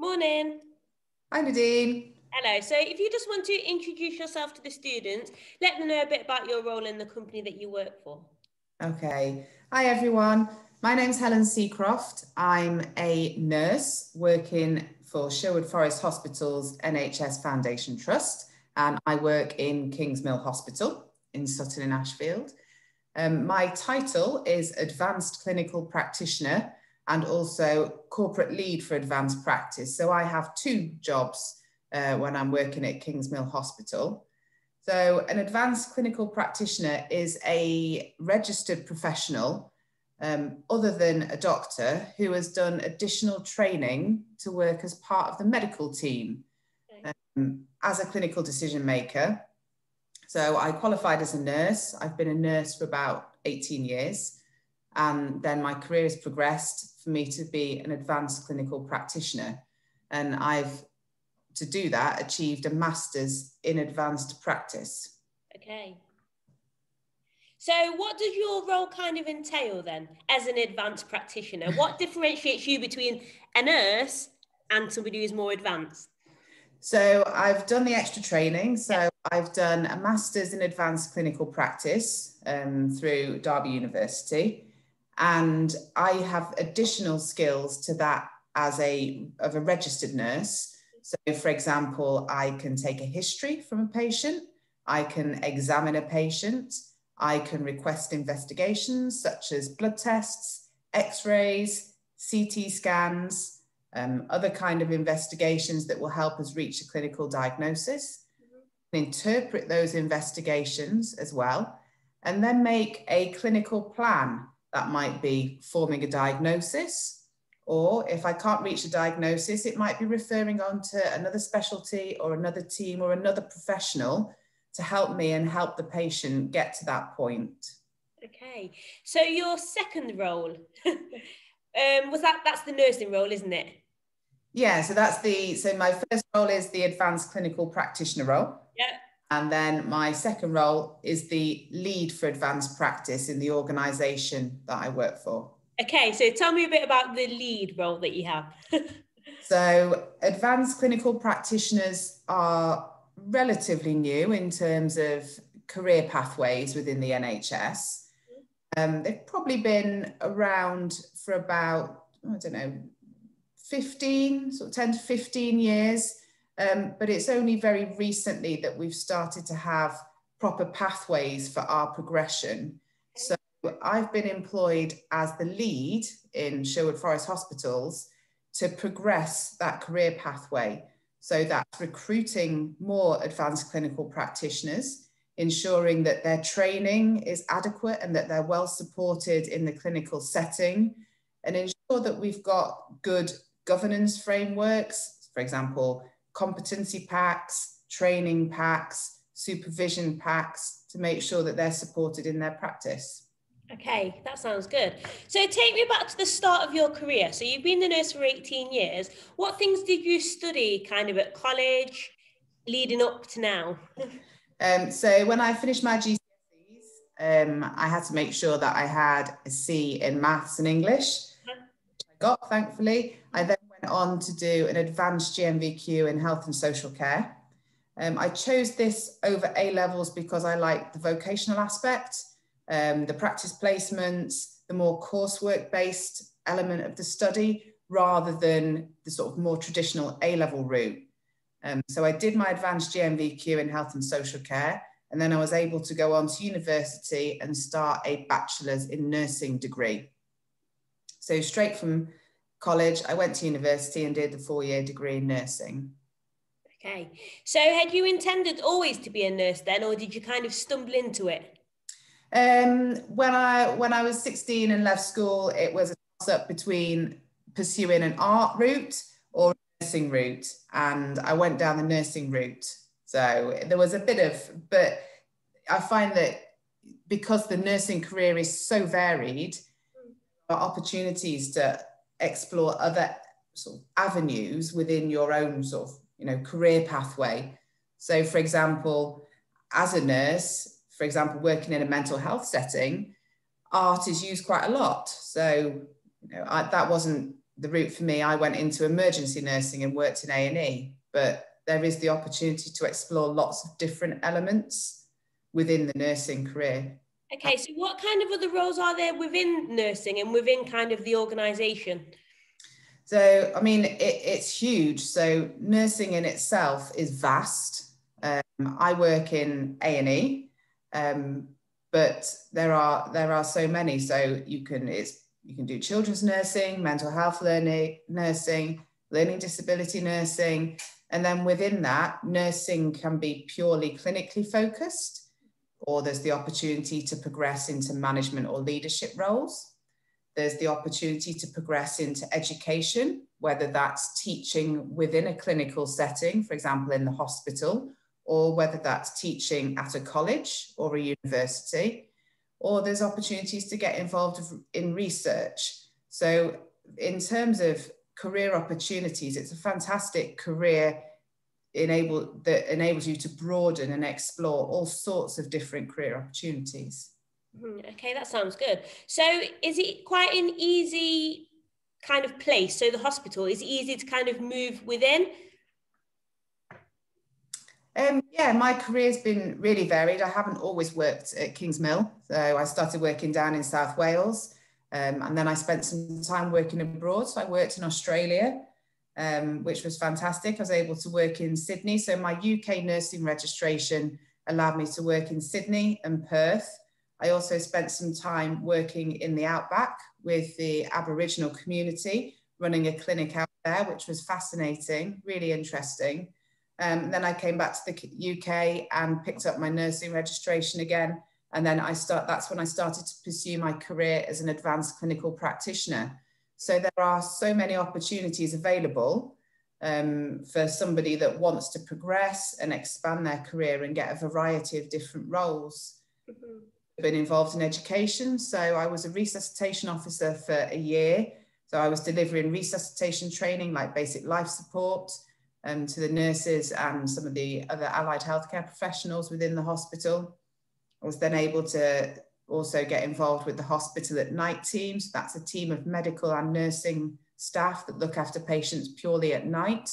Morning. Hi, Nadine. Hello. So, if you just want to introduce yourself to the students, let them know a bit about your role in the company that you work for. Okay. Hi, everyone. My name's Helen Seacroft. I'm a nurse working for Sherwood Forest Hospital's NHS Foundation Trust, and I work in Kingsmill Hospital in Sutton-in-Ashfield. Um, my title is Advanced Clinical Practitioner and also corporate lead for advanced practice. So I have two jobs uh, when I'm working at Kingsmill Hospital. So an advanced clinical practitioner is a registered professional um, other than a doctor who has done additional training to work as part of the medical team um, as a clinical decision maker. So I qualified as a nurse. I've been a nurse for about 18 years. And then my career has progressed for me to be an advanced clinical practitioner. And I've, to do that, achieved a master's in advanced practice. Okay. So, what does your role kind of entail then as an advanced practitioner? What differentiates you between a nurse and somebody who's more advanced? So, I've done the extra training. So, I've done a master's in advanced clinical practice um, through Derby University and I have additional skills to that as a of a registered nurse. So, for example, I can take a history from a patient, I can examine a patient, I can request investigations such as blood tests, X-rays, CT scans, um, other kind of investigations that will help us reach a clinical diagnosis. Mm-hmm. Interpret those investigations as well, and then make a clinical plan that might be forming a diagnosis, or if I can't reach a diagnosis, it might be referring on to another specialty or another team or another professional to help me and help the patient get to that point. Okay, so your second role um, was that that's the nursing role, isn't it? Yeah, so that's the so my first role is the advanced clinical practitioner role. Yeah. And then my second role is the lead for advanced practice in the organization that I work for. Okay, so tell me a bit about the lead role that you have. so, advanced clinical practitioners are relatively new in terms of career pathways within the NHS. Um, they've probably been around for about, I don't know, 15, sort of 10 to 15 years. Um, but it's only very recently that we've started to have proper pathways for our progression. So I've been employed as the lead in Sherwood Forest Hospitals to progress that career pathway. So that's recruiting more advanced clinical practitioners, ensuring that their training is adequate and that they're well supported in the clinical setting, and ensure that we've got good governance frameworks, for example, competency packs, training packs, supervision packs to make sure that they're supported in their practice. Okay, that sounds good. So take me back to the start of your career. So you've been the nurse for 18 years. What things did you study kind of at college leading up to now? um, so when I finished my GCSEs, um, I had to make sure that I had a C in maths and English. Uh-huh. I got, thankfully. I then on to do an advanced GNVQ in health and social care. Um, I chose this over A levels because I like the vocational aspect, um, the practice placements, the more coursework based element of the study rather than the sort of more traditional A level route. Um, so I did my advanced GNVQ in health and social care, and then I was able to go on to university and start a bachelor's in nursing degree. So straight from college, I went to university and did the four year degree in nursing. Okay. So had you intended always to be a nurse then, or did you kind of stumble into it? Um, when I when I was 16 and left school, it was a toss up between pursuing an art route or nursing route, and I went down the nursing route. So there was a bit of, but I find that because the nursing career is so varied, opportunities to explore other sort of avenues within your own sort of you know career pathway. So for example as a nurse for example working in a mental health setting art is used quite a lot. So you know I, that wasn't the route for me, I went into emergency nursing and worked in A&E, but there is the opportunity to explore lots of different elements within the nursing career. Okay, so what kind of other roles are there within nursing and within kind of the organisation? So, I mean, it, it's huge. So, nursing in itself is vast. Um, I work in A and E, um, but there are there are so many. So you can it's you can do children's nursing, mental health learning nursing, learning disability nursing, and then within that, nursing can be purely clinically focused, or there's the opportunity to progress into management or leadership roles. There's the opportunity to progress into education, whether that's teaching within a clinical setting, for example, in the hospital, or whether that's teaching at a college or a university, or there's opportunities to get involved in research. So, in terms of career opportunities, it's a fantastic career enable that enables you to broaden and explore all sorts of different career opportunities. Hmm, okay, that sounds good. So, is it quite an easy kind of place? So, the hospital is easy to kind of move within. Um, yeah, my career's been really varied. I haven't always worked at Kingsmill. So I started working down in South Wales um, and then I spent some time working abroad. So I worked in Australia, um, which was fantastic. I was able to work in Sydney. So my UK nursing registration allowed me to work in Sydney and Perth. I also spent some time working in the outback with the Aboriginal community, running a clinic out there, which was fascinating, really interesting. Um, then I came back to the UK and picked up my nursing registration again. And then I start, that's when I started to pursue my career as an advanced clinical practitioner. So there are so many opportunities available um, for somebody that wants to progress and expand their career and get a variety of different roles. Mm-hmm. Been involved in education. So I was a resuscitation officer for a year. So I was delivering resuscitation training like basic life support, um, to the nurses and some of the other allied healthcare professionals within the hospital. I was then able to also get involved with the hospital at night teams. That's a team of medical and nursing staff that look after patients purely at night.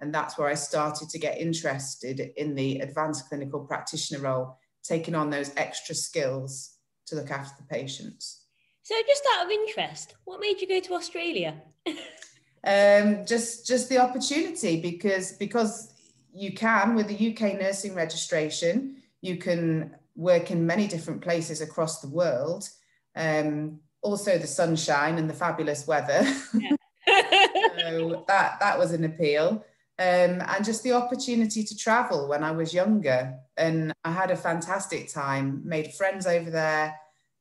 And that's where I started to get interested in the advanced clinical practitioner role, taking on those extra skills to look after the patients. So, just out of interest, what made you go to Australia? um, just just the opportunity because because you can with the UK nursing registration you can work in many different places across the world. Um, also the sunshine and the fabulous weather. Yeah. so that that was an appeal. Um, and just the opportunity to travel when I was younger. And I had a fantastic time made friends over there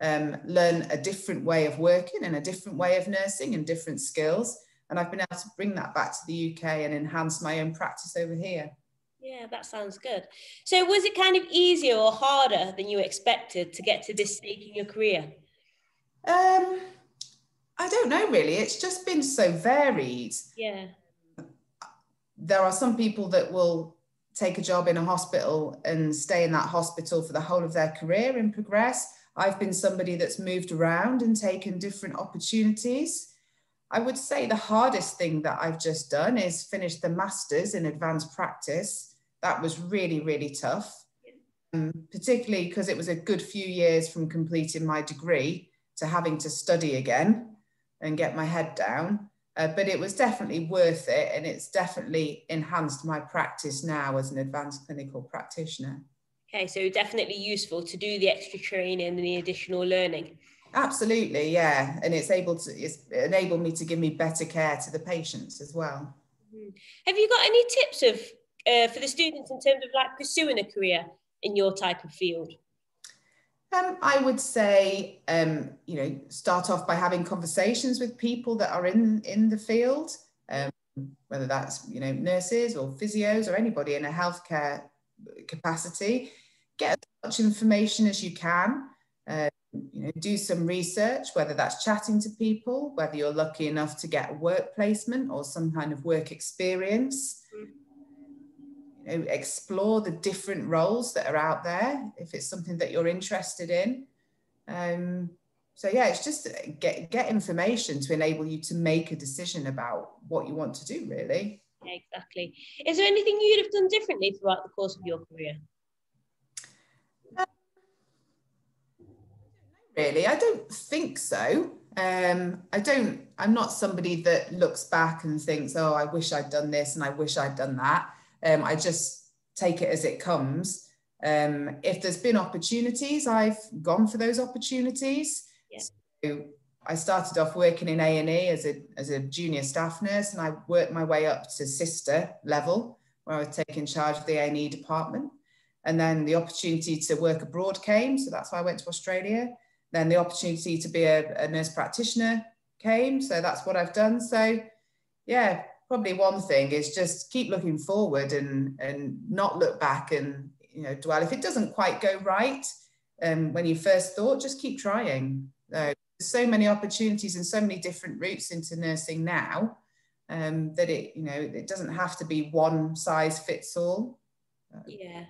um, learn a different way of working and a different way of nursing and different skills. And I've been able to bring that back to the UK and enhance my own practice over here. Yeah, that sounds good. So, was it kind of easier or harder than you expected to get to this stage in your career? Um, I don't know really. It's just been so varied. Yeah. There are some people that will take a job in a hospital and stay in that hospital for the whole of their career and progress. I've been somebody that's moved around and taken different opportunities. I would say the hardest thing that I've just done is finish the masters in advanced practice. That was really, really tough, um, particularly because it was a good few years from completing my degree to having to study again and get my head down. Uh, but it was definitely worth it, and it's definitely enhanced my practice now as an advanced clinical practitioner. Okay, so definitely useful to do the extra training and the additional learning. Absolutely, yeah, and it's able to it's enabled me to give me better care to the patients as well. Mm-hmm. Have you got any tips of uh, for the students in terms of like pursuing a career in your type of field? Um, I would say, um, you know, start off by having conversations with people that are in in the field, um, whether that's you know nurses or physios or anybody in a healthcare capacity. Get as much information as you can. Uh, you know, do some research, whether that's chatting to people, whether you're lucky enough to get a work placement or some kind of work experience. You know, explore the different roles that are out there if it's something that you're interested in. Um, so yeah, it's just get get information to enable you to make a decision about what you want to do, really. Yeah, exactly. Is there anything you'd have done differently throughout the course of your career? really, I don't think so. Um, I don't, I'm not somebody that looks back and thinks, oh, I wish I'd done this and I wish I'd done that. Um, I just take it as it comes. Um, if there's been opportunities, I've gone for those opportunities. Yeah. So I started off working in A&E as a, as a junior staff nurse and I worked my way up to sister level where I was taking charge of the A&E department. And then the opportunity to work abroad came. So that's why I went to Australia. Then the opportunity to be a, a nurse practitioner came. So that's what I've done. So yeah, probably one thing is just keep looking forward and, and not look back and, you know, dwell. If it doesn't quite go right um, when you first thought, just keep trying. Uh, there's so many opportunities and so many different routes into nursing now um, that it, you know, it doesn't have to be one size fits all. Uh, yeah.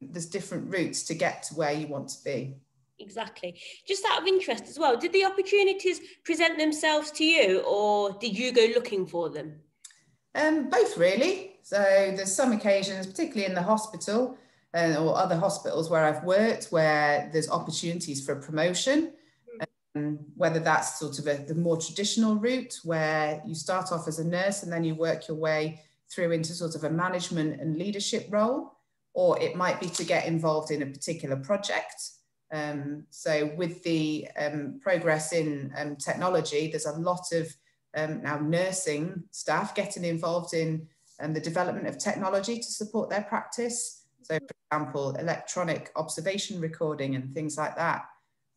There's different routes to get to where you want to be exactly. Just out of interest as well, did the opportunities present themselves to you or did you go looking for them? Um, both really. So there's some occasions, particularly in the hospital uh, or other hospitals where I've worked, where there's opportunities for promotion. Um, whether that's sort of a, the more traditional route where you start off as a nurse and then you work your way through into sort of a management and leadership role, or it might be to get involved in a particular project um, so with the um, progress in um, technology, there's a lot of um, now nursing staff getting involved in um, the development of technology to support their practice. So for example, electronic observation recording and things like that.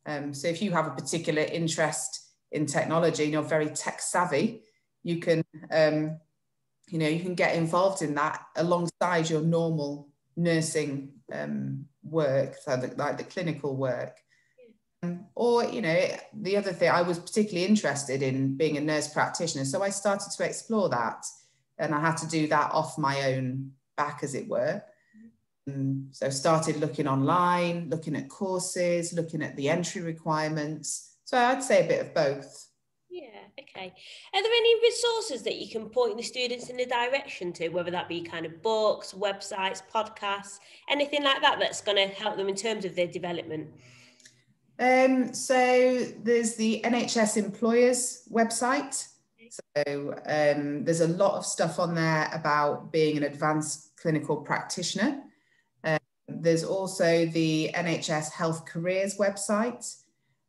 Um, so if you have a particular interest in technology and you're very tech savvy, you can, you know, you can get involved in that alongside your normal nursing um, work, so the, like the clinical work. Um, or, you know, the other thing, I was particularly interested in being a nurse practitioner. So I started to explore that and I had to do that off my own back, as it were. Um, so started looking online, looking at courses, looking at the entry requirements. So I'd say a bit of both. Yeah, okay. Are there any resources that you can point the students in the direction to, whether that be kind of books, websites, podcasts, anything like that that's going to help them in terms of their development? Um, so there's the NHS Employers website. So um, there's a lot of stuff on there about being an advanced clinical practitioner. Um, there's also the NHS Health Careers website.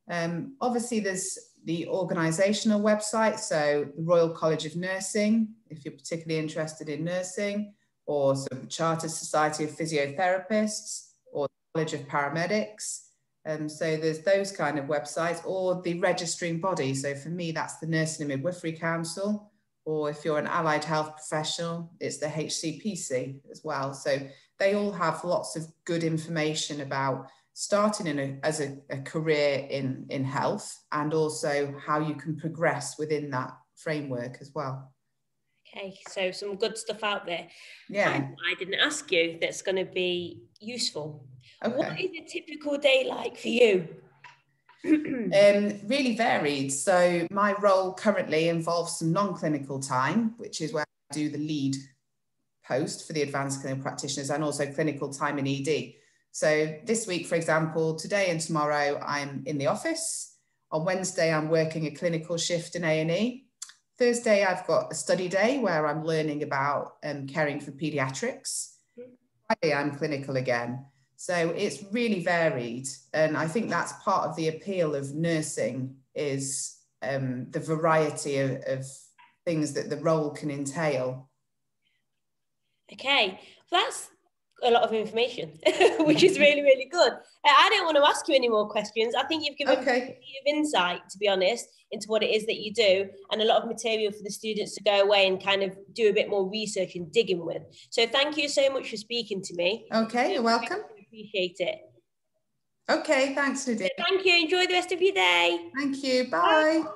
Um, obviously, there's the organisational website, so the Royal College of Nursing, if you're particularly interested in nursing, or some Chartered Society of Physiotherapists, or the College of Paramedics. Um, so there's those kind of websites, or the registering body. So for me, that's the Nursing and Midwifery Council, or if you're an allied health professional, it's the HCPC as well. So they all have lots of good information about starting in a, as a, a, career in, in health and also how you can progress within that framework as well. Okay, so some good stuff out there. Yeah. And I didn't ask you that's going to be useful. Okay. What is a typical day like for you? um, really varied. So my role currently involves some non-clinical time, which is where I do the lead post for the advanced clinical practitioners and also clinical time in ED. So this week, for example, today and tomorrow, I'm in the office. On Wednesday, I'm working a clinical shift in A&E. Thursday, I've got a study day where I'm learning about um, caring for pediatrics. Friday, I'm clinical again. So it's really varied. And I think that's part of the appeal of nursing is um, the variety of, of things that the role can entail. Okay, that's a lot of information, which is really, really good. Uh, I don't want to ask you any more questions. I think you've given okay. a bit of insight, to be honest, into what it is that you do, and a lot of material for the students to go away and kind of do a bit more research and digging with. So thank you so much for speaking to me. Okay, you're welcome. Appreciate it. Okay, thanks, Nadine. Thank you. Enjoy the rest of your day. Thank you. Bye. Bye.